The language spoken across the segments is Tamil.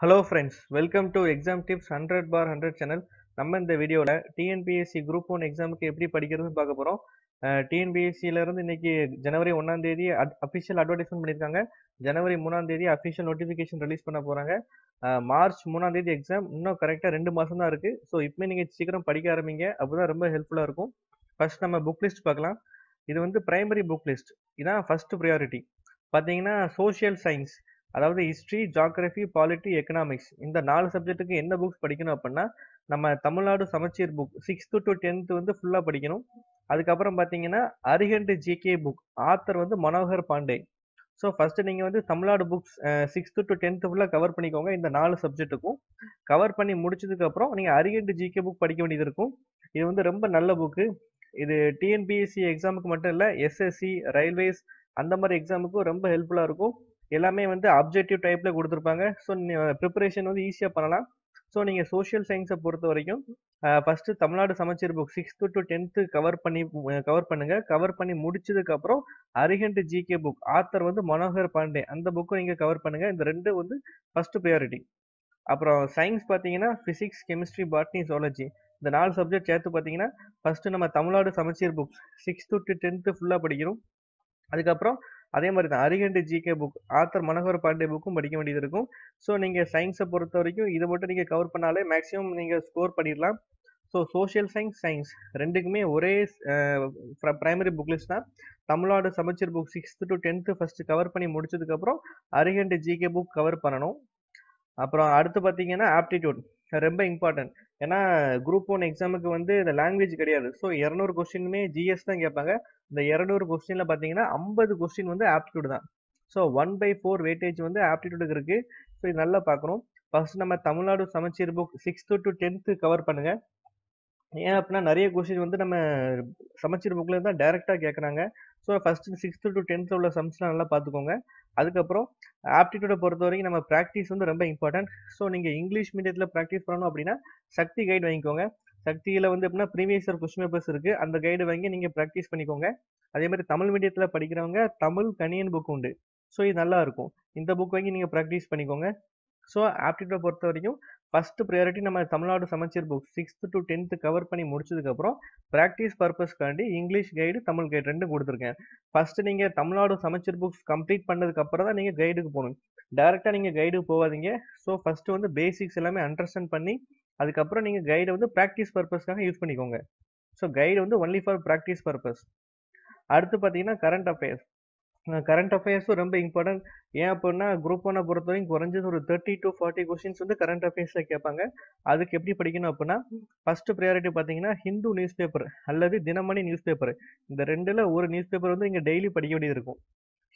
Hello friends welcome to exam tips hundred for hundred channel நம்ம இந்த வீடியோவில் டிஎன்பிஎஸ்சி குரூப் ஒன் எக்ஸாமுக்கு எப்படி படிக்கிறதுன்னு பார்க்க போகிறோம் டிஎன்பிஎஸ்சியிலேருந்து இன்னைக்கு ஜனவரி ஒன்றாம் தேதி அஃபிஷியல் அட்வர்டைஸ்மெண்ட் பண்ணியிருக்காங்க. ஜனவரி மூணாம் தேதி அஃபிஷியல் நோட்டிஃபிகேஷன் ரிலீஸ் பண்ண போகிறாங்க மார்ச் மூணாம் தேதி எக்ஸாம் இன்னும் கரெக்டாக ரெண்டு மாதம் தான் இருக்குது ஸோ இப்போ நீங்கள் சீக்கிரம் படிக்க ஆரம்பிங்க. அப்போ தான் ரொம்ப ஹெல்ப்ஃபுல்லாக இருக்கும். ஃபர்ஸ்ட் நம்ம புக் லிஸ்ட் பார்க்கலாம். இது வந்து பிரைமரி புக் லிஸ்ட் இதான் ஃபர்ஸ்ட் ப்ரியாரிட்டி பார்த்தீங்கன்னா சோஷியல் சயின்ஸ் அதாவது ஹிஸ்ட்ரி ஜாகிரபி பாலிட்டி எக்கனாமிக்ஸ் இந்த நாலு சப்ஜெக்ட்டுக்கு என்ன புக்ஸ் படிக்கணும் அப்படின்னா நம்ம தமிழ்நாடு சமச்சீர் புக் சிக்ஸ்த்து டு டென்த்து வந்து ஃபுல்லாக படிக்கணும். அதுக்கப்புறம் பார்த்தீங்கன்னா அரிஹண்ட் ஜிகே புக் ஆத்தர் வந்து மனோகர் பாண்டே. ஸோ ஃபர்ஸ்ட் நீங்கள் வந்து Tamil Nadu books sixth to tenth ஃபுல்லாக கவர் பண்ணிக்கோங்க இந்த நாலு சப்ஜெக்ட்டுக்கும் கவர் பண்ணி முடிச்சதுக்கப்புறம் நீங்கள் அரிஹண்ட் ஜிகே புக் படிக்க வேண்டியது இருக்கும். இது வந்து ரொம்ப நல்ல புக்கு இது டிஎன்பிஎஸ்சி எக்ஸாமுக்கு மட்டும் இல்லை எஸ்எஸ்சி ரயில்வேஸ் அந்த மாதிரி எக்ஸாமுக்கும் ரொம்ப ஹெல்ப்ஃபுல்லாக இருக்கும். எல்லாமே வந்து அப்ஜெக்டிவ் டைப்பில் கொடுத்துருப்பாங்க. ஸோ ப்ரிப்பரேஷன் வந்து ஈஸியாக பண்ணலாம். ஸோ நீங்கள் சோஷியல் சயின்ஸை பொறுத்த வரைக்கும் ஃபஸ்ட்டு தமிழ்நாடு சமச்சீர் book sixth to tenth cover பண்ணி கவர் பண்ணுங்கள் கவர் பண்ணி முடிச்சதுக்கப்புறம் அரிஹண்ட் ஜிகே புக் ஆத்தர் வந்து மனோகர் பாண்டே. அந்த புக்கும் நீங்கள் கவர் பண்ணுங்கள் இந்த ரெண்டு வந்து ஃபஸ்ட்டு ப்ரியாரிட்டி அப்புறம் சயின்ஸ் பார்த்தீங்கன்னா ஃபிசிக்ஸ் கெமிஸ்ட்ரி பாட்னி ஜுவாலஜி இந்த நாலு சப்ஜெக்ட் சேர்த்து பார்த்தீங்கன்னா ஃபஸ்ட்டு நம்ம தமிழ்நாடு சமச்சீர் புக் சிக்ஸ்த்து டு டென்த்து ஃபுல்லாக படிக்கிறோம். அதுக்கப்புறம் அதே மாதிரி தான் Arihant GK book author Manohar Pandey புக்கும் படிக்க வேண்டியது இருக்கும். ஸோ நீங்கள் சயின்ஸை பொறுத்த வரைக்கும் இதை மட்டும் நீங்கள் கவர் பண்ணாலே மேக்ஸிமம் நீங்கள் ஸ்கோர் பண்ணிடலாம். ஸோ சோஷியல் சயின்ஸ் சயின்ஸ் ரெண்டுக்குமே ஒரே ப்ரைமரி புக் லிஸ்ட் தான். Tamil Nadu Samacheer book sixth to tenth first cover பண்ணி முடிச்சதுக்கப்புறம் அரிகண்டு ஜிகே புக் கவர் பண்ணணும். அப்புறம் அடுத்து பார்த்தீங்கன்னா ஆப்டிடியூட் ரொம்ப இம்பார்ட்டன்ட் ஏன்னா குரூப் ஒன் எக்ஸாமுக்கு வந்து இந்த லாங்குவேஜ் கிடையாது. ஸோ இரநூறு கொஸ்டினுமே ஜிஎஸ் தான் கேட்பாங்க. இந்த இரநூறு கொஸ்டினில் பார்த்தீங்கன்னா ஐம்பது கொஸ்டின் வந்து ஆப்டிடியூட் தான். So one by four weightage வந்து ஆப்டிடியூடுக்கு இருக்குது ஸோ இது நல்லா பார்க்குறோம் ஃபர்ஸ்ட் நம்ம Tamil Nadu Samacheer book sixth to tenth cover பண்ணுங்க. ஏன் அப்படின்னா நிறைய கொஸ்டின் வந்து நம்ம சமச்சீர் புக்கில் தான் டைரெக்டாக கேட்குறாங்க. ஸோ ஃபஸ்ட்டு சிக்ஸ்த்து டு டென்த்தில் உள்ள சம்ஸ்லாம் நல்லா பார்த்துக்கோங்க அதுக்கப்புறம் ஆப்டிடியூடை பொறுத்த வரைக்கும் நம்ம ப்ராக்டிஸ் வந்து ரொம்ப இம்பார்ட்டன்ட் ஸோ நீங்கள் இங்கிலீஷ் மீடியத்தில் ப்ராக்டிஸ் பண்ணணும் அப்படின்னா சக்தி கைடு வாங்கிக்கோங்க. சக்தியில் வந்து எப்படின்னா ப்ரீவியஸ் இயர் கொஸ்டின் பேப்பர்ஸ் இருக்குது அந்த கைடு வாங்கி நீங்கள் ப்ராக்டிஸ் பண்ணிக்கோங்க. அதே மாதிரி தமிழ் மீடியத்தில் படிக்கிறவங்க தமிழ் கணியன் புக் உண்டு. ஸோ இது நல்லா இருக்கும். இந்த புக் வாங்கி நீங்கள் ப்ராக்டிஸ் பண்ணிக்கோங்க. ஸோ ஆப்டிடியூடை பொறுத்த வரைக்கும் ஃபஸ்ட்டு ப்ரையாரிட்டி நம்ம Tamil Nadu Samacheer book sixth to tenth cover பண்ணி முடிச்சதுக்கப்புறம் ப்ராக்டிஸ் பர்பஸ்க்காண்டி இங்கிலீஷ் கைடு தமிழ் கைடு ரெண்டும் கொடுத்துருக்கேன். ஃபஸ்ட்டு நீங்கள் தமிழ்நாடு சமச்சீர் புக்ஸ் கம்ப்ளீட் பண்ணதுக்கப்புறம் தான் நீங்கள் கைடுக்கு போகணும். டேரெக்டாக நீங்கள் கைடுக்கு போகாதீங்க. ஸோ ஃபஸ்ட்டு வந்து பேசிக்ஸ் எல்லாமே அண்டர்ஸ்டாண்ட் பண்ணி அதுக்கப்புறம் நீங்கள் கைடை வந்து ப்ராக்டிஸ் பர்பஸ்க்காக யூஸ் பண்ணிக்கோங்க. ஸோ கைடு வந்து ஒன்லி ஃபார் ப்ராக்டிஸ் பர்பஸ் அடுத்து பார்த்தீங்கன்னா கரண்ட் அஃபேர்ஸ் கரண்ட் அஃபேர்ஸும் ரொம்ப இம்பார்ட்டன்ட் ஏன் அப்படின்னா குரூப் ஒன்னை பொறுத்த வரைக்கும் குறைஞ்சது ஒரு தேர்ட்டி டு ஃபார்ட்டி கொஸ்டின்ஸ் வந்து கரண்ட் அஃபேர்ஸில் கேட்பாங்க. அதுக்கு எப்படி படிக்கணும் அப்படின்னா ஃபர்ஸ்ட் ப்ரையாரிட்டி பார்த்தீங்கன்னா ஹிந்து நியூஸ் பேப்பர் அல்லது தினமணி நியூஸ் பேப்பர் இந்த ரெண்டில் ஒரு நியூஸ் பேப்பர் வந்து நீங்கள் டெய்லி படிக்க வேண்டியது இருக்கும்.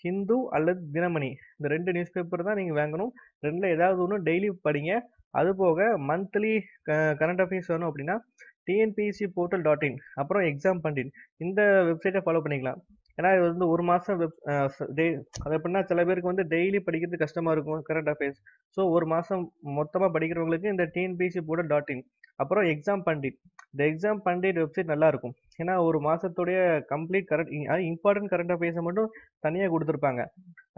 ஹிந்து அல்லது தினமணி. இந்த ரெண்டு நியூஸ் பேப்பர் தான் நீங்கள் வாங்கணும். ரெண்டில் ஏதாவது ஒன்று டெய்லி படிங்க. அது போக மந்த்லி கரண்ட் அஃபேர்ஸ் வேணும் அப்படின்னா டிஎன்பிஎஸ்சி போர்ட்டல் டாட் இன் அப்புறம் எக்ஸாம் பண்டிட் இந்த வெப்சைட்டை ஃபாலோ பண்ணிக்கலாம். ஏன்னா இது வந்து ஒரு மாதம் வெப் அது எப்படின்னா சில பேருக்கு வந்து டெய்லி படிக்கிறது கஷ்டமாக இருக்கும். கரண்ட் அஃபேர்ஸ் ஸோ ஒரு மாதம் மொத்தமாக படிக்கிறவங்களுக்கு இந்த டிஎன்பிசி போட டாட் இன் அப்புறம் எக்ஸாம் பண்டிட் இந்த எக்ஸாம் பண்டிட் வெப்சைட் நல்லா இருக்கும். ஏன்னா ஒரு மாதத்துடைய கம்ப்ளீட் கரண்ட் இம்பார்ட்டன்ட் கரண்ட் அஃபேர்ஸை மட்டும் தனியாக கொடுத்துருப்பாங்க.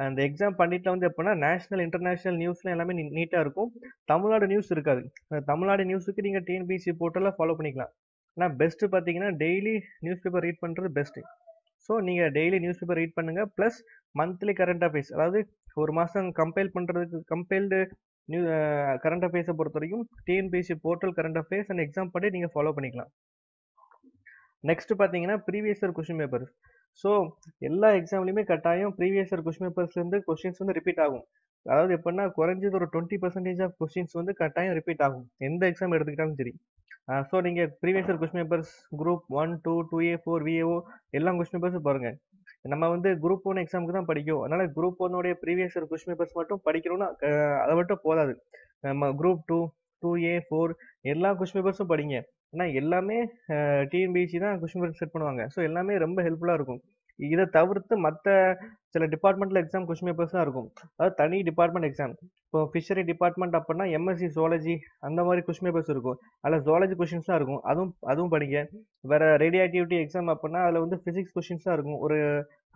அந்த எக்ஸாம் பண்டிட்டில் வந்து எப்படின்னா நேஷனல் இன்டர்நேஷனல் நியூஸ்லாம் எல்லாமே நீட்டாக இருக்கும். தமிழ்நாடு நியூஸ் இருக்காது. தமிழ்நாடு நியூஸுக்கு நீங்கள் டிஎன்பிஎஸ்சி போர்ட்டலில் ஃபாலோ பண்ணிக்கலாம். ஆனால் பெஸ்ட்டு பார்த்தீங்கன்னா டெய்லி நியூஸ் பேப்பர் ரீட் பண்ணுறது பெஸ்ட்டு ஸோ நீங்கள் டெய்லி நியூஸ் பேப்பர் ரீட் பண்ணுங்கள் ப்ளஸ் மந்த்லி கரண்ட் அஃபேர்ஸ் அதாவது ஒரு மாதம் கம்பைல் பண்ணுறதுக்கு கம்பைல்டு நியூ கரண்ட் அஃபேர்ஸை பொறுத்த வரைக்கும் TNPSC portal current affairs and exam படி நீங்கள் ஃபாலோ பண்ணிக்கலாம். நெக்ஸ்ட் பார்த்தீங்கன்னா previous year question papers so எல்லா எக்ஸாம்லையுமே கட்டாயம் ப்ரீவியஸ் இயர் கொஷின் பேப்பர்ஸ்லேருந்து கொஷின்ஸ் வந்து ரிப்பீட் ஆகும். அதாவது எப்படின்னா குறைஞ்சது ஒரு டுவெண்ட்டி பர்சன்டேஜ் ஆஃப் கொஸ்டின்ஸ் வந்து கட்டாயம் ரிப்பீட் ஆகும். எந்த எக்ஸாம் எடுத்துக்கிட்டாலும் சரி. ஸோ நீங்கள் previous year question papers group one two two A four VAO எல்லா கொஸ்டின் பேப்பர்ஸும் பாருங்கள் நம்ம வந்து குரூப் ஒன் எக்ஸாமுக்கு தான் படிக்கும் அதனால் குரூப் ஒன்னுடைய ப்ரீவியஸ் இயர் கொஸ்டின் பேப்பர்ஸ் மட்டும் படிக்கிறோன்னா அதை மட்டும் போதாது. நம்ம group two two A four எல்லா கொஸ்டின் பேப்பர்ஸும் படிங்க. ஏன்னா எல்லாமே டிஎன்பிஎஸ்சி தான் கொஸ்டின் பேப்பர் செட் பண்ணுவாங்க. ஸோ எல்லாமே ரொம்ப ஹெல்ப்ஃபுல்லாக இருக்கும். இதை தவிர்த்து மற்ற சில டிபார்ட்மெண்ட்டில் எக்ஸாம் கொஸ்டின் பேப்பர்ஸ் தான் இருக்கும். அதாவது தனி டிபார்ட்மெண்ட் எக்ஸாம் இப்போ ஃபிஷரி டிபார்ட்மெண்ட் அப்படின்னா எம்எஸ்சி ஜுவாலஜி அந்த மாதிரி கொஸ்டின் பேப்பர்ஸ் இருக்கும். அதில் ஜுவாலஜி கொஸ்டின்ஸ் தான் இருக்கும். அதுவும் அதுவும் படிங்க. வேற ரேடியாக்டிவிட்டி எக்ஸாம் அப்படின்னா அதில் வந்து ஃபிசிக்ஸ் கொஸ்டின்ஸ் தான் இருக்கும். ஒரு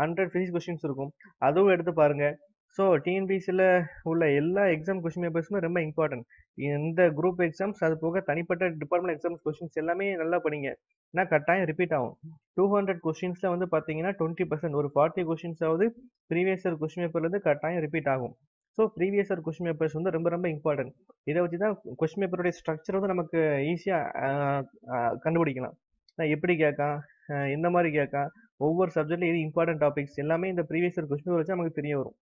ஹண்ட்ரட் ஃபிசிக்ஸ் கொஸ்டின்ஸ் இருக்கும். அதுவும் எடுத்து பாருங்க. ஸோ டிஎன்பிசியில் உள்ள எல்லா எக்ஸாம் கொஷின் பேப்பர்ஸுமே ரொம்ப இம்பார்ட்டன்ட் இந்த குரூப் எக்ஸாம்ஸ் அது போக தனிப்பட்ட டிபார்ட்மெண்ட் எக்ஸாம்ஸ் கொஷின்ஸ் எல்லாமே நல்லா படிங்க. ஏன்னா கட்டாயம் ரிப்பீட் ஆகும். டூ ஹண்ட்ரட் கொஷின்ஸில் வந்து பார்த்தீங்கன்னா டுவெண்ட்டி பர்சன்ட் ஒரு ஃபார்ட்டி கொஷின்ஸாவது ப்ரீவியஸ் இயர் கொஷின் பேப்பர்லேருந்து கட்டாயம் ரிப்பீட் ஆகும். So previous year question papers வந்து ரொம்ப ரொம்ப இம்பார்ட்டன்ட் இதை வச்சு தான் கொஷின் பேப்பருடைய ஸ்ட்ரக்சர் வந்து நமக்கு ஈஸியாக கண்டுபிடிக்கலாம். எப்படி கேட்கான் இந்த மாதிரி கேட்கான் ஒவ்வொரு சப்ஜெக்ட்லையும் இது இம்பார்ட்டன்ட் டாபிக்ஸ் எல்லாமே இந்த ப்ரீவியஸ் இயர் கொஸ்டின் வச்சு நமக்கு தெரிய வரும்.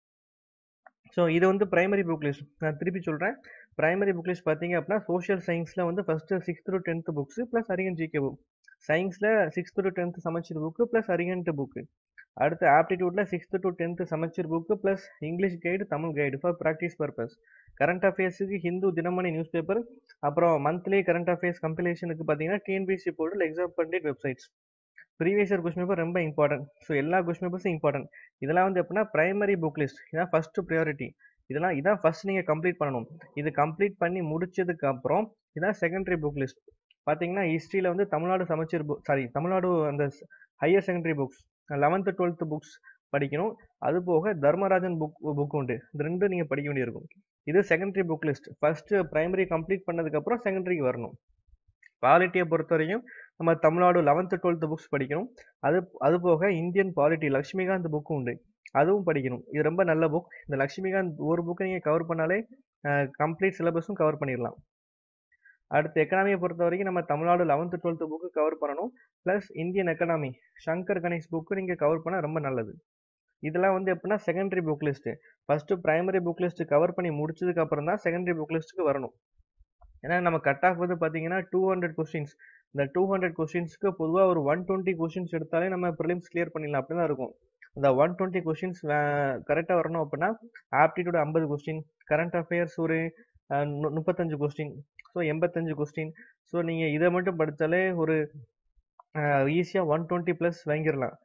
ஸோ இது வந்து பிரைமரி புக் லிஸ்ட் நான் திருப்பி சொல்கிறேன் பிரைமரி புக் லிஸ்ட் பார்த்தீங்க அப்படின்னா சோஷியல் சயின்ஸில் வந்து first sixth to tenth books plus Arihant GK book சயின்ஸில் sixth to tenth Samacheer book plus Arihant book அடுத்து ஆப்டிடியூட்டில் sixth to tenth Samacheer book plus English guide Tamil guide for practice purpose current அஃபேர்ஸுக்கு Hindu Dinamani news paper அப்புறம் மந்த்லி கரண்ட் அஃபேர்ஸ் கம்பிலேஷனுக்கு பார்த்தீங்கன்னா TNPSC portal exam Pandit websites previous year question paper ரொம்ப இம்பார்ட்டன்ட் ஸோ எல்லா கொஸ்டின் பேப்பர்ஸும் இம்பார்ட்டன்ட் இதெல்லாம் வந்து எப்படின்னா பிரைமரி புக் லிஸ்ட் இதான் ஃபர்ஸ்ட் ப்ரையாரிட்டி இதெல்லாம் இதான் ஃபர்ஸ்ட் நீங்கள் கம்ப்ளீட் பண்ணணும். இது கம்ப்ளீட் பண்ணி முடிச்சதுக்கு அப்புறம் இதான் செகண்டரி புக் லிஸ்ட் பார்த்தீங்கன்னா ஹிஸ்ட்ரியில் வந்து தமிழ்நாடு சமச்சீர் புக் சாரி தமிழ்நாடு அந்த higher secondary books eleventh twelfth books படிக்கணும். அது போக தர்மராஜன் புக் புக் உண்டு. இது ரெண்டும் நீங்கள் படிக்க வேண்டியிருக்கும். இது secondary book list first primary complete பண்ணதுக்கப்புறம் செகண்டரிக்கு வரணும். குவாலிட்டியை பொறுத்த வரைக்கும் நம்ம தமிழ்நாடு லெவன்த்து டுவெல்த்து புக்ஸ் படிக்கணும். அது அது போக இந்தியன் பாலிட்டி லக்ஷ்மிகாந்த் புக்கு உண்டு. அதுவும் படிக்கணும். இது ரொம்ப நல்ல புக் இந்த லக்ஷ்மிகாந்த் ஒரு புக்கை நீங்கள் கவர் பண்ணாலே கம்ப்ளீட் சிலபஸும் கவர் பண்ணிடலாம். அடுத்து எக்கனாமியை பொறுத்த வரைக்கும் நம்ம Tamil Nadu eleventh twelfth book cover பண்ணணும். Plus Indian economy Shankar Ganesh book நீங்கள் கவர் பண்ணால் ரொம்ப நல்லது. இதெல்லாம் வந்து எப்படின்னா secondary book list first primary book list cover பண்ணி முடிச்சதுக்கு அப்புறம் தான் செகண்டரி புக் லிஸ்ட்டுக்கு வரணும். ஏன்னா நம்ம கட் ஆஃப் வந்து பார்த்தீங்கன்னா டூ ஹண்ட்ரட் கொஸ்டின்ஸ் இந்த டூ ஹண்ட்ரட் கொஸ்டின்ஸ்க்கு பொதுவாக ஒரு ஒன் டுவெண்ட்டி கொஸ்டின்ஸ் எடுத்தாலே நம்ம ப்ரிலிம்ஸ் கிளியர் பண்ணிடலாம். அப்படி தான் இருக்கும். இந்த ஒன் டுவெண்ட்டி கொஸ்டின்ஸ் கரெக்டாக வரணும் அப்படின்னா ஆப்டிடியூட் ஐம்பது கொஸ்டின் கரண்ட் அஃபேர்ஸ் ஒரு முப்பத்தஞ்சு கொஸ்டின் ஸோ எண்பத்தஞ்சு கொஸ்டின் ஸோ நீங்கள் இதை மட்டும் படித்தாலே ஒரு ஈஸியாக ஒன் டுவெண்ட்டி ப்ளஸ் வாங்கிடலாம்.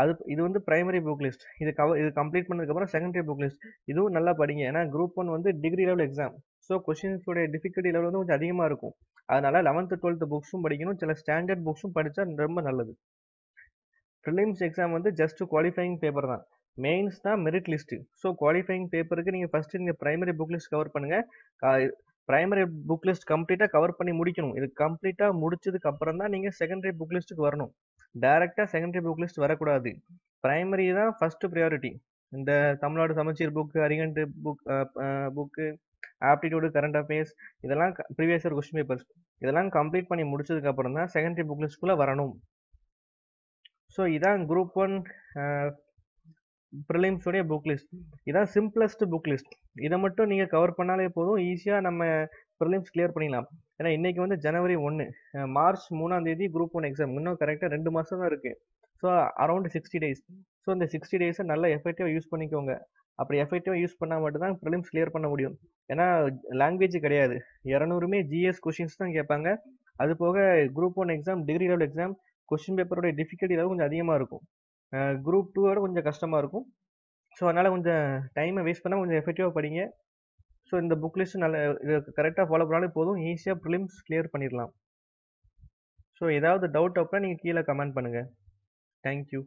அது இது வந்து பிரைமரி புக் லிஸ்ட் இது கவர் இது கம்ப்ளீட் பண்ணதுக்கப்புறம் செகண்டரி புக் லிஸ்ட் இதுவும் நல்லா படிங்க. ஏன்னா குரூப் ஒன் வந்து டிகிரி லெவல் எக்ஸாம் ஸோ கொஷின்ஸோடைய டிஃபிகல்ட்டி லெவல் வந்து கொஞ்சம் அதிகமாக இருக்கும். அதனால் லெவன்த்து டுவெல்த்து புக்ஸும் படிக்கணும். சில ஸ்டாண்டர்ட் புக்ஸும் படித்தா ரொம்ப நல்லது. ப்ரிலிம்ஸ் எக்ஸாம் வந்து ஜஸ்ட் குவாலிஃபைங் பேப்பர் தான். மெயின்ஸ் தான் மெரிட் லிஸ்ட்டு ஸோ குவாலிஃபைங் பேப்பருக்கு நீங்கள் ஃபஸ்ட்டு நீங்கள் ப்ரைமரி புக் லிஸ்ட் கவர் பண்ணுங்கள் ப்ரைமரி புக் லிஸ்ட் கம்ப்ளீட்டாக கவர் பண்ணி முடிக்கணும். இது கம்ப்ளீட்டாக முடிச்சதுக்கு அப்புறம் தான் நீங்கள் செகண்டரி புக் லிஸ்ட்டுக்கு வரணும். டைரெக்டாக செகண்டரி புக் லிஸ்ட் வரக்கூடாது. ப்ரைமரி தான் ஃபஸ்ட்டு ப்ரையாரிட்டி இந்த Tamil Nadu Samacheer book Arihant book book aptitude current affairs இதெல்லாம் ப்ரீவியஸ் இயர் கொஸ்டின் பேப்பர்ஸ் இதெல்லாம் கம்ப்ளீட் பண்ணி முடிச்சதுக்கு அப்புறம் தான் செகண்டரி புக் லிஸ்ட்குள்ளே வரணும். ஸோ இதான் குரூப் ஒன் ப்ரிலிம்ஸோடைய புக் லிஸ்ட் இதான் சிம்பிளஸ்ட் புக் லிஸ்ட் இதை மட்டும் நீங்கள் கவர் பண்ணாலே போதும். ஈஸியாக நம்ம ப்ரிலிம்ஸ் கிளியர் பண்ணிடலாம். ஏன்னா இன்றைக்கி வந்து ஜனவரி ஒன்று மார்ச் மூணாம் தேதி குரூப் ஒன் எக்ஸாம் இன்னும் கரெக்டாக ரெண்டு மாதம் தான் இருக்குது so around sixty days so இந்த சிக்ஸ்டி டேஸை நல்லா எஃபெக்டிவாக யூஸ் பண்ணிக்கோங்க. அப்படி எஃபெக்டிவாக யூஸ் பண்ணால் மட்டும்தான் ப்ரிலிம்ஸ் கிளியர் பண்ண முடியும். ஏன்னா லாங்குவேஜ் கிடையாது. இரநூறுமே ஜிஎஸ் கொஷின்ஸ் தான் கேட்பாங்க. அது போக group one exam degree level exam question பேப்பரோட டிஃபிகல்ட்டி லெவல் கொஞ்சம் அதிகமாக இருக்கும். குரூப் டூவோட கொஞ்சம் கஷ்டமாக இருக்கும். ஸோ அதனால் கொஞ்சம் டைமை வேஸ்ட் பண்ணால் கொஞ்சம் எஃபெக்டிவாக படிங்க. ஸோ இந்த புக் லிஸ்ட் நல்ல இது கரெக்டாக ஃபாலோ பண்ணாலே போதும். ஈஸியாக ப்ரிலிம்ஸ் கிளியர் பண்ணிடலாம். ஸோ ஏதாவது டவுட் அப்படின்னா நீங்கள் கீழே கமெண்ட் பண்ணுங்கள் தேங்க்யூ